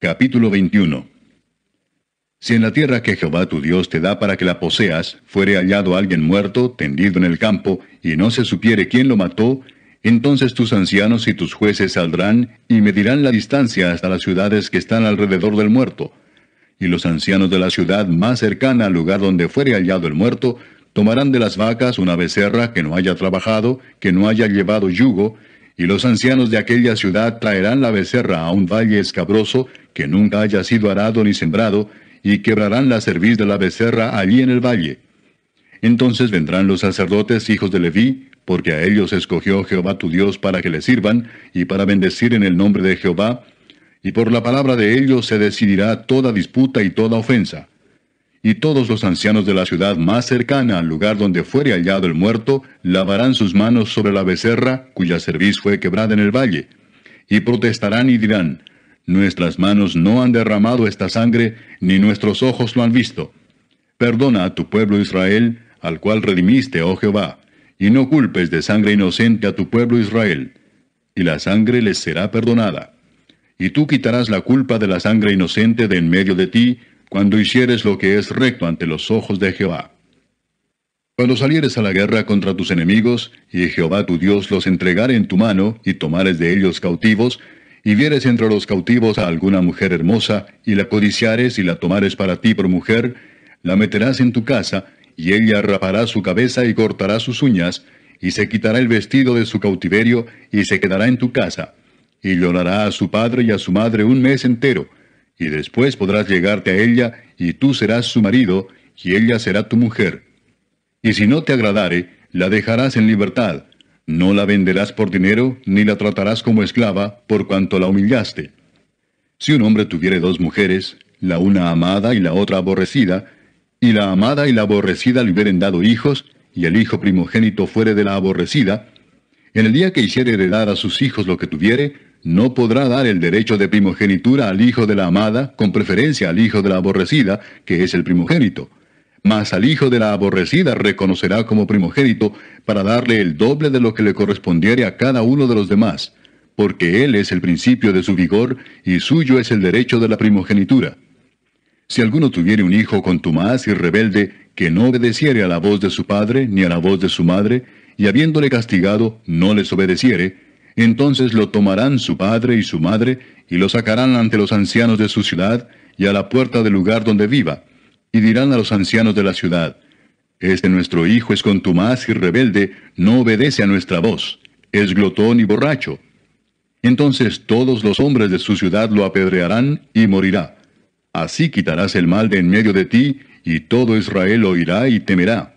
Capítulo 21 Si en la tierra que Jehová tu Dios te da para que la poseas, fuere hallado alguien muerto, tendido en el campo, y no se supiere quién lo mató, entonces tus ancianos y tus jueces saldrán y medirán la distancia hasta las ciudades que están alrededor del muerto. Y los ancianos de la ciudad más cercana al lugar donde fuere hallado el muerto, tomarán de las vacas una becerra que no haya trabajado, que no haya llevado yugo, y los ancianos de aquella ciudad traerán la becerra a un valle escabroso que nunca haya sido arado ni sembrado, y quebrarán la cerviz de la becerra allí en el valle. Entonces vendrán los sacerdotes hijos de Leví, porque a ellos escogió Jehová tu Dios para que le sirvan, y para bendecir en el nombre de Jehová, y por la palabra de ellos se decidirá toda disputa y toda ofensa. Y todos los ancianos de la ciudad más cercana al lugar donde fuere hallado el muerto, lavarán sus manos sobre la becerra, cuya cerviz fue quebrada en el valle, y protestarán y dirán, Nuestras manos no han derramado esta sangre, ni nuestros ojos lo han visto. Perdona a tu pueblo Israel, al cual redimiste, oh Jehová, y no culpes de sangre inocente a tu pueblo Israel, y la sangre les será perdonada. Y tú quitarás la culpa de la sangre inocente de en medio de ti, cuando hicieres lo que es recto ante los ojos de Jehová. Cuando salieres a la guerra contra tus enemigos, y Jehová tu Dios los entregare en tu mano, y tomares de ellos cautivos, y vieres entre los cautivos a alguna mujer hermosa, y la codiciares y la tomares para ti por mujer, la meterás en tu casa, y ella rapará su cabeza y cortará sus uñas, y se quitará el vestido de su cautiverio, y se quedará en tu casa. Y llorará a su padre y a su madre un mes entero, y después podrás llegarte a ella, y tú serás su marido, y ella será tu mujer. Y si no te agradare, la dejarás en libertad. No la venderás por dinero, ni la tratarás como esclava, por cuanto la humillaste. Si un hombre tuviere dos mujeres, la una amada y la otra aborrecida, y la amada y la aborrecida le hubieren dado hijos, y el hijo primogénito fuere de la aborrecida, en el día que hiciere heredar a sus hijos lo que tuviere, no podrá dar el derecho de primogenitura al hijo de la amada, con preferencia al hijo de la aborrecida, que es el primogénito. Mas al hijo de la aborrecida reconocerá como primogénito, para darle el doble de lo que le correspondiere a cada uno de los demás, porque él es el principio de su vigor, y suyo es el derecho de la primogenitura. Si alguno tuviere un hijo contumaz y rebelde, que no obedeciere a la voz de su padre ni a la voz de su madre, y habiéndole castigado, no les obedeciere, entonces lo tomarán su padre y su madre, y lo sacarán ante los ancianos de su ciudad, y a la puerta del lugar donde viva, y dirán a los ancianos de la ciudad, Este nuestro hijo es contumaz y rebelde, no obedece a nuestra voz, es glotón y borracho. Entonces todos los hombres de su ciudad lo apedrearán y morirá. Así quitarás el mal de en medio de ti, y todo Israel oirá y temerá.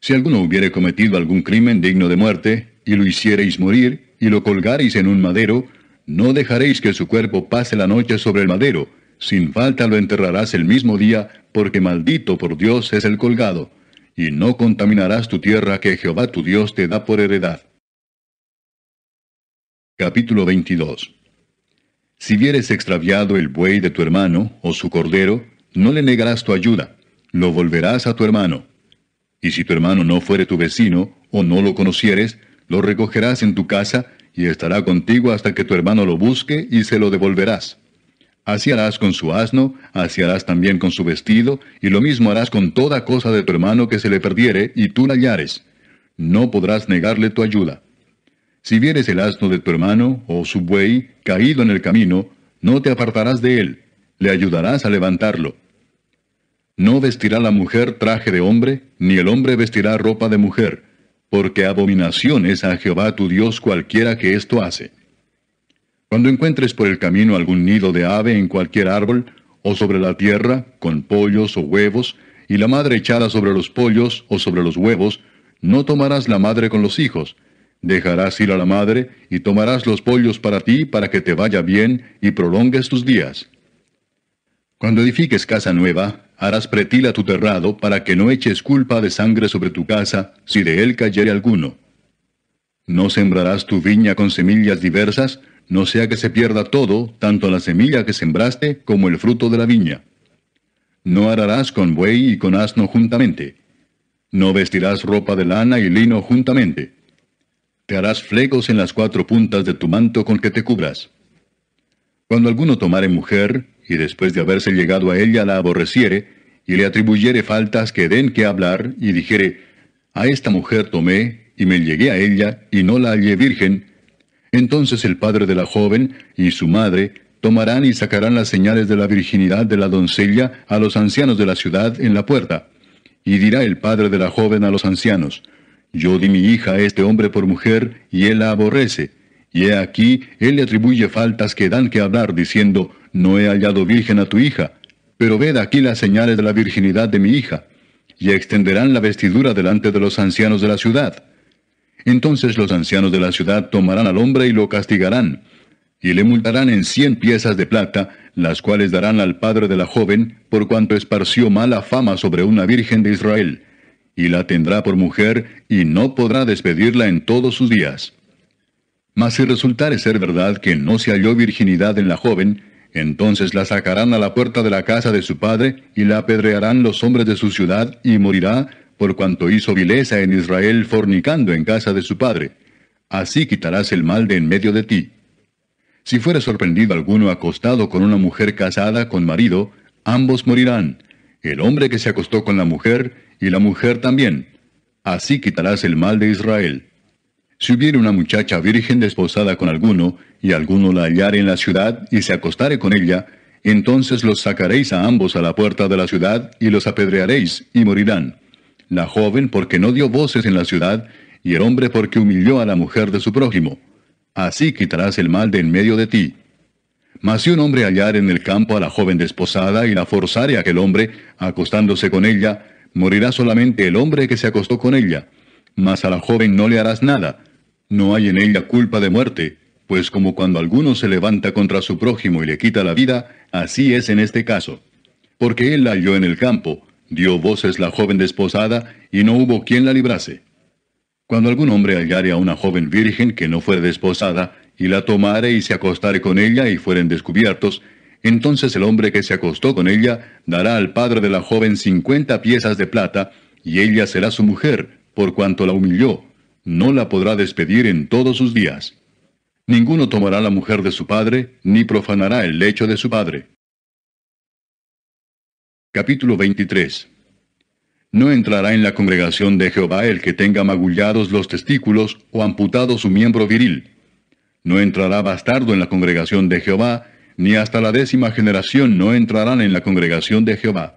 Si alguno hubiere cometido algún crimen digno de muerte, y lo hiciereis morir, y lo colgareis en un madero, no dejaréis que su cuerpo pase la noche sobre el madero, sin falta lo enterrarás el mismo día, porque maldito por Dios es el colgado, y no contaminarás tu tierra que Jehová tu Dios te da por heredad. Capítulo 22 si vieres extraviado el buey de tu hermano o su cordero, no le negarás tu ayuda, lo volverás a tu hermano. Y si tu hermano no fuere tu vecino, o no lo conocieres, lo recogerás en tu casa, y estará contigo hasta que tu hermano lo busque, y se lo devolverás. Así harás con su asno, así harás también con su vestido, y lo mismo harás con toda cosa de tu hermano que se le perdiere, y tú la hallares. No podrás negarle tu ayuda. Si vieres el asno de tu hermano, o su buey, caído en el camino, no te apartarás de él, le ayudarás a levantarlo. No vestirá la mujer traje de hombre, ni el hombre vestirá ropa de mujer, porque abominación es a Jehová tu Dios cualquiera que esto hace. Cuando encuentres por el camino algún nido de ave en cualquier árbol, o sobre la tierra, con pollos o huevos, y la madre echada sobre los pollos o sobre los huevos, no tomarás la madre con los hijos, Dejarás ir a la madre, y tomarás los pollos para ti, para que te vaya bien y prolongues tus días. Cuando edifiques casa nueva, harás pretila tu terrado, para que no eches culpa de sangre sobre tu casa, si de él cayere alguno. No sembrarás tu viña con semillas diversas, no sea que se pierda todo, tanto la semilla que sembraste como el fruto de la viña. No ararás con buey y con asno juntamente. No vestirás ropa de lana y lino juntamente te harás flecos en las cuatro puntas de tu manto con que te cubras. Cuando alguno tomare mujer, y después de haberse llegado a ella la aborreciere, y le atribuyere faltas que den que hablar, y dijere, A esta mujer tomé, y me llegué a ella, y no la hallé virgen, entonces el padre de la joven y su madre tomarán y sacarán las señales de la virginidad de la doncella a los ancianos de la ciudad en la puerta. Y dirá el padre de la joven a los ancianos, Yo di mi hija a este hombre por mujer, y él la aborrece. Y he aquí, él le atribuye faltas que dan que hablar, diciendo, No he hallado virgen a tu hija, pero ved aquí las señales de la virginidad de mi hija. Y extenderán la vestidura delante de los ancianos de la ciudad. Entonces los ancianos de la ciudad tomarán al hombre y lo castigarán, y le multarán en cien piezas de plata, las cuales darán al padre de la joven, por cuanto esparció mala fama sobre una virgen de Israel, y la tendrá por mujer, y no podrá despedirla en todos sus días. Mas si resultare ser verdad que no se halló virginidad en la joven, entonces la sacarán a la puerta de la casa de su padre, y la apedrearán los hombres de su ciudad, y morirá, por cuanto hizo vileza en Israel fornicando en casa de su padre. Así quitarás el mal de en medio de ti. Si fuera sorprendido alguno acostado con una mujer casada con marido, ambos morirán, el hombre que se acostó con la mujer y la mujer también. Así quitarás el mal de Israel. Si hubiera una muchacha virgen desposada con alguno, y alguno la hallare en la ciudad y se acostare con ella, entonces los sacaréis a ambos a la puerta de la ciudad y los apedrearéis y morirán la joven porque no dio voces en la ciudad, y el hombre porque humilló a la mujer de su prójimo. Así quitarás el mal de en medio de ti. Mas si un hombre hallar en el campo a la joven desposada y la forzare a aquel hombre, acostándose con ella, morirá solamente el hombre que se acostó con ella. Mas a la joven no le harás nada. No hay en ella culpa de muerte, pues como cuando alguno se levanta contra su prójimo y le quita la vida, así es en este caso. Porque él la halló en el campo, Dio voces la joven desposada, y no hubo quien la librase. Cuando algún hombre hallare a una joven virgen que no fuere desposada, y la tomare y se acostare con ella y fueren descubiertos, entonces el hombre que se acostó con ella dará al padre de la joven cincuenta piezas de plata, y ella será su mujer, por cuanto la humilló. No la podrá despedir en todos sus días. Ninguno tomará la mujer de su padre, ni profanará el lecho de su padre. Capítulo 23 No entrará en la congregación de Jehová el que tenga magullados los testículos o amputado su miembro viril. No entrará bastardo en la congregación de Jehová, ni hasta la décima generación no entrarán en la congregación de Jehová.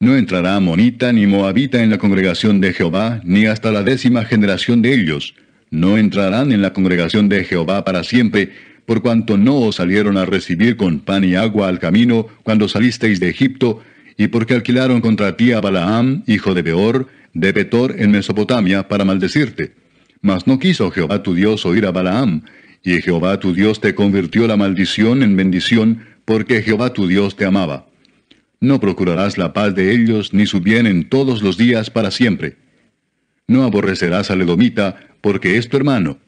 No entrará amonita ni moabita en la congregación de Jehová, ni hasta la décima generación de ellos. No entrarán en la congregación de Jehová para siempre, por cuanto no os salieron a recibir con pan y agua al camino cuando salisteis de Egipto, y porque alquilaron contra ti a Balaam, hijo de Beor, de Petor en Mesopotamia, para maldecirte. Mas no quiso Jehová tu Dios oír a Balaam, y Jehová tu Dios te convirtió la maldición en bendición, porque Jehová tu Dios te amaba. No procurarás la paz de ellos, ni su bien en todos los días para siempre. No aborrecerás al edomita, porque es tu hermano,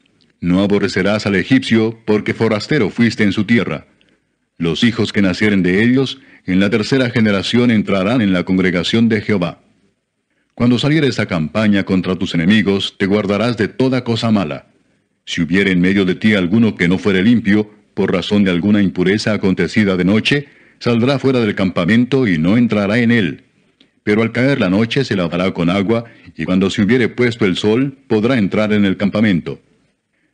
no aborrecerás al egipcio, porque forastero fuiste en su tierra. Los hijos que nacieren de ellos, en la tercera generación entrarán en la congregación de Jehová. Cuando salieres a campaña contra tus enemigos, te guardarás de toda cosa mala. Si hubiere en medio de ti alguno que no fuere limpio, por razón de alguna impureza acontecida de noche, saldrá fuera del campamento y no entrará en él. Pero al caer la noche se lavará con agua, y cuando se hubiere puesto el sol, podrá entrar en el campamento.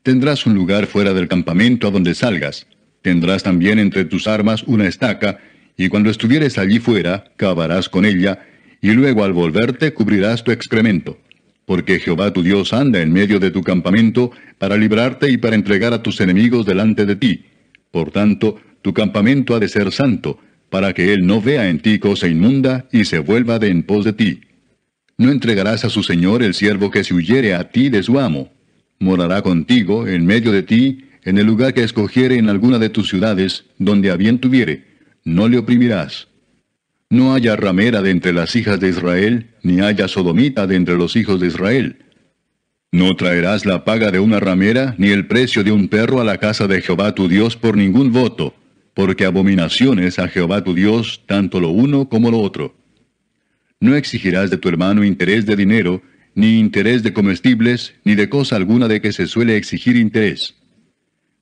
Tendrás un lugar fuera del campamento a donde salgas. Tendrás también entre tus armas una estaca, y cuando estuvieres allí fuera, cavarás con ella, y luego al volverte cubrirás tu excremento. Porque Jehová tu Dios anda en medio de tu campamento para librarte y para entregar a tus enemigos delante de ti. Por tanto, tu campamento ha de ser santo, para que él no vea en ti cosa inmunda y se vuelva de en pos de ti. No entregarás a su señor el siervo que se huyere a ti de su amo, morará contigo, en medio de ti, en el lugar que escogiere en alguna de tus ciudades, donde a bien tuviere, no le oprimirás. No haya ramera de entre las hijas de Israel, ni haya sodomita de entre los hijos de Israel. No traerás la paga de una ramera, ni el precio de un perro a la casa de Jehová tu Dios por ningún voto, porque abominaciones a Jehová tu Dios tanto lo uno como lo otro. No exigirás de tu hermano interés de dinero, ni interés de comestibles, ni de cosa alguna de que se suele exigir interés.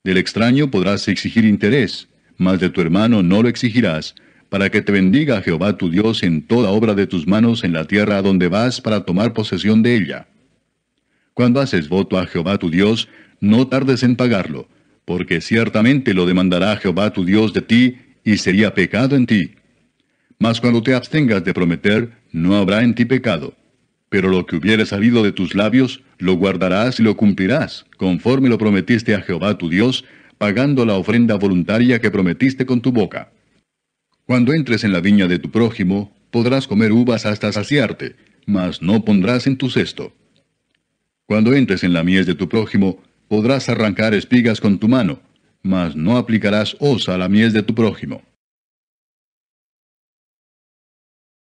Del extraño podrás exigir interés, mas de tu hermano no lo exigirás, para que te bendiga Jehová tu Dios en toda obra de tus manos en la tierra a donde vas para tomar posesión de ella. Cuando haces voto a Jehová tu Dios, no tardes en pagarlo, porque ciertamente lo demandará Jehová tu Dios de ti, y sería pecado en ti. Mas cuando te abstengas de prometer, no habrá en ti pecado. Pero lo que hubiere salido de tus labios, lo guardarás y lo cumplirás, conforme lo prometiste a Jehová tu Dios, pagando la ofrenda voluntaria que prometiste con tu boca. Cuando entres en la viña de tu prójimo, podrás comer uvas hasta saciarte, mas no pondrás en tu cesto. Cuando entres en la mies de tu prójimo, podrás arrancar espigas con tu mano, mas no aplicarás osa a la mies de tu prójimo.